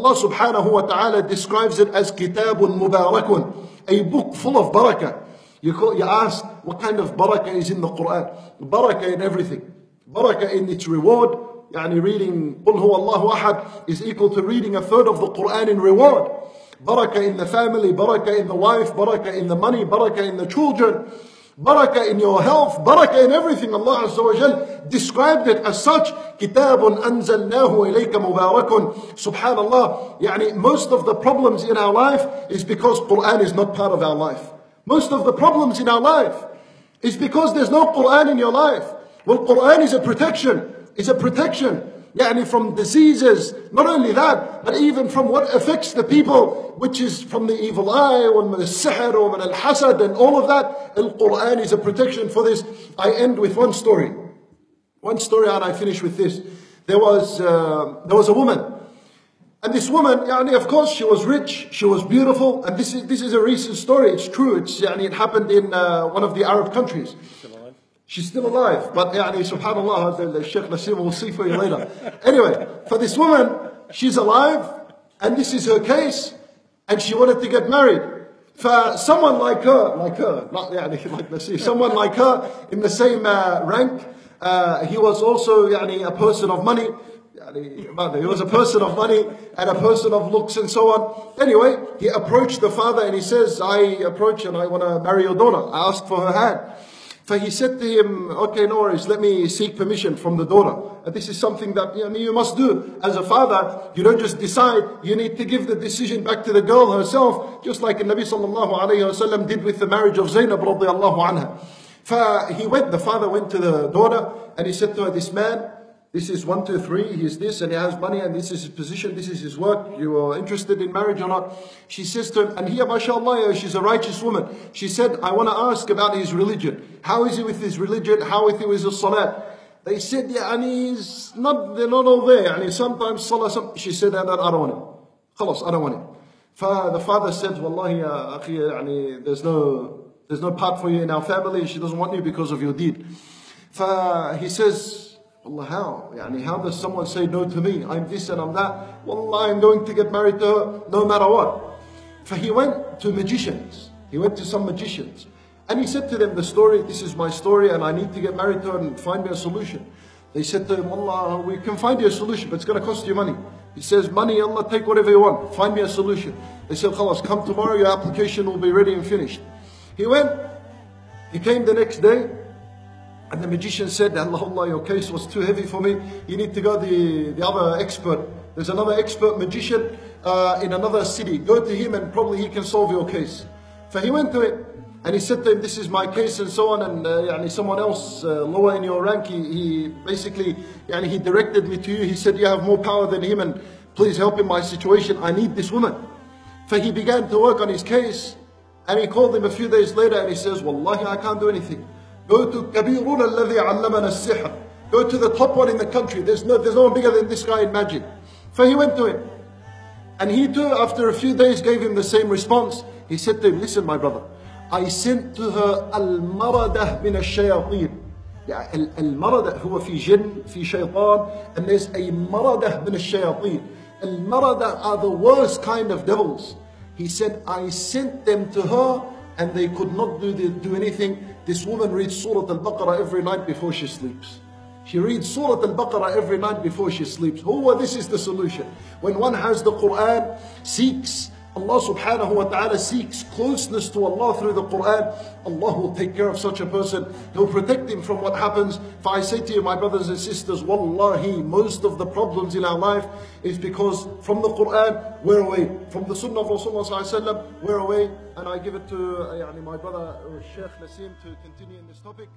Allah subhanahu wa ta'ala describes it as kitabun mubarakun, a book full of barakah. You, call, you ask what kind of barakah is in the Quran. Barakah in everything. Barakah in its reward. Yani reading Qul Allahu Ahad is equal to reading a third of the Quran in reward. Barakah in the family, barakah in the wife, barakah in the money, barakah in the children. Barakah in your health, barakah in everything. Allah Azza wa Jal described it as such. كتاب أنزلناه إليك مبارك. Subhanallah. Yani most of the problems in our life is because Quran is not part of our life. Most of the problems in our life is because there's no Quran in your life. Well, Quran is a protection. It's a protection. Yani from diseases, not only that, but even from what affects the people, which is from the evil eye, or the sihr, or al hasad, and all of that. Al Quran is a protection for this. I end with one story. One story, and I finish with this. There was, uh, there was a woman. And this woman, yani, of course, she was rich, she was beautiful, and this is, this is a recent story, it's true, it's, yani, it happened in uh, one of the Arab countries. She's still alive, but yani, subhanAllah, the Sheikh Nasim will see for you later. Anyway, for this woman, she's alive, and this is her case, and she wanted to get married. For someone like her, like her, not yani, like Nasim, someone like her in the same uh, rank, uh, he was also yani, a person of money, he was a person of money and a person of looks and so on. Anyway, he approached the father and he says, I approach and I want to marry your daughter. I ask for her hand. So he said to him, okay, no worries, let me seek permission from the daughter. This is something that you, know, you must do. As a father, you don't just decide, you need to give the decision back to the girl herself, just like Nabi sallallahu alayhi wasallam did with the marriage of Zainab radiallahu anha. He went, the father went to the daughter and he said to her, this man, this is one, two, three, he's this, and he has money, and this is his position, this is his work. You are interested in marriage or not? She says to him, and here, mashallah, she's a righteous woman. She said, I want to ask about his religion. How is he with his religion? How is he with his salat? They said, yeah, and he's not, they're not all there. And sometimes salah, some, she said, I don't want him. Khalas, I don't want him. The father said, Wallahi, ya akhi, yani, there's no, there's no part for you in our family. She doesn't want you because of your deed. He says, Allah, how? Yani, how does someone say no to me? I'm this and I'm that. Wallah, I'm going to get married to her no matter what. For he went to magicians. He went to some magicians. And he said to them the story, this is my story and I need to get married to her and find me a solution. They said to him, Allah, we can find you a solution, but it's going to cost you money. He says, money, Allah, take whatever you want. Find me a solution. They said, Khalas, come tomorrow, your application will be ready and finished. He went, he came the next day, and the magician said, Allah, your case was too heavy for me. You need to go the, the other expert. There's another expert magician uh, in another city. Go to him and probably he can solve your case. So he went to it and he said to him, this is my case and so on. And uh, someone else uh, lower in your rank, he, he basically, yani, he directed me to you. He said, you have more power than him and please help in my situation. I need this woman. So he began to work on his case and he called him a few days later and he says, Wallahi, I can't do anything. Go to Kabirun alladhi allamana sihr. Go to the top one in the country. There's no, there's no one bigger than this guy in magic. So he went to him. And he too, after a few days, gave him the same response. He said to him, listen, my brother, I sent to her al-maradah min al-shayateen. Al-maradah huwa fi jinn, fi shaytan, and there's a maradah min al-shayateen. Al-maradah are the worst kind of devils. He said, I sent them to her and they could not do, the, do anything. This woman reads Surah Al-Baqarah every night before she sleeps. She reads Surah Al-Baqarah every night before she sleeps. Huwa, this is the solution. When one has the Quran, seeks Allah subhanahu wa ta'ala seeks closeness to Allah through the Quran, Allah will take care of such a person. He'll protect him from what happens. For I say to you, my brothers and sisters, wallahi, most of the problems in our life is because from the Quran, we're away. From the Sunnah of Rasulullah we're away. And I give it to uh, my brother, Sheikh Nasim, to continue in this topic.